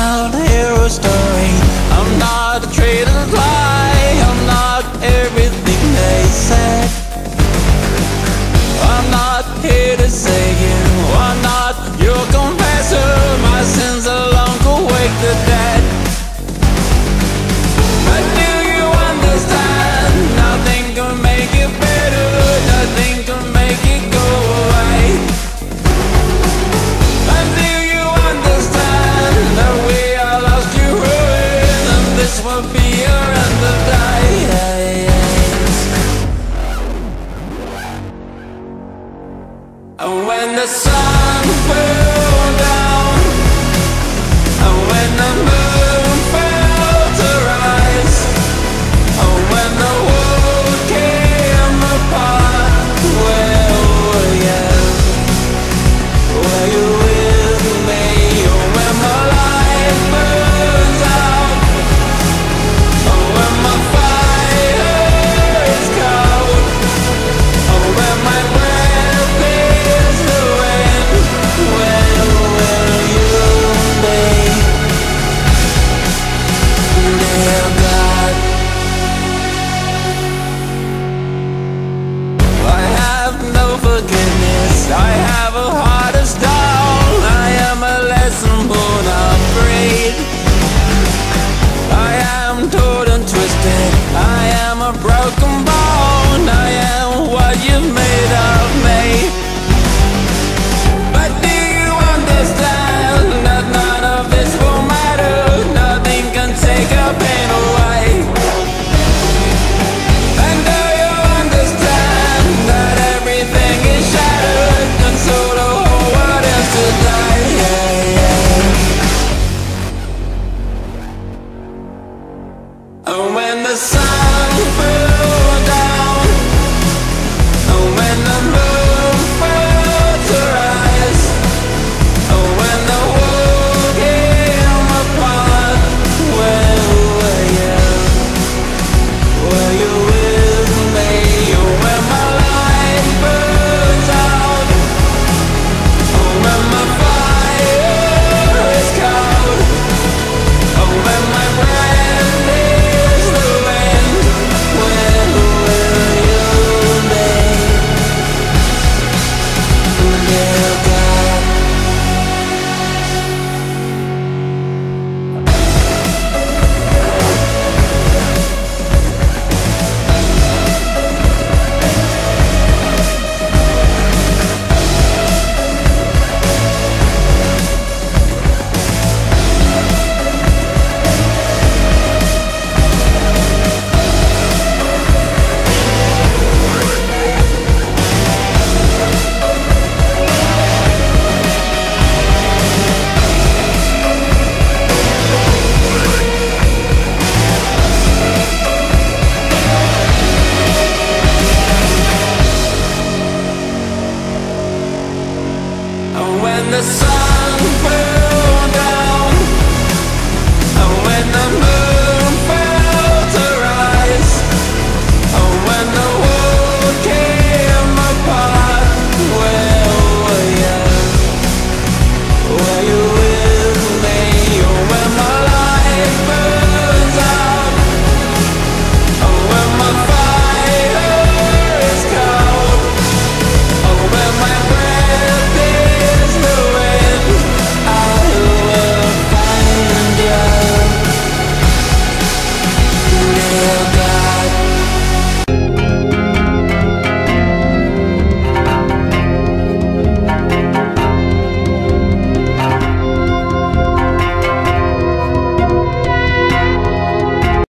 mild hero story. I'm not a traitor's life And when the sun will